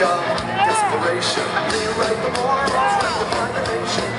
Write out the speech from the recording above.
Desperation, rewrite the morals, the condemnation.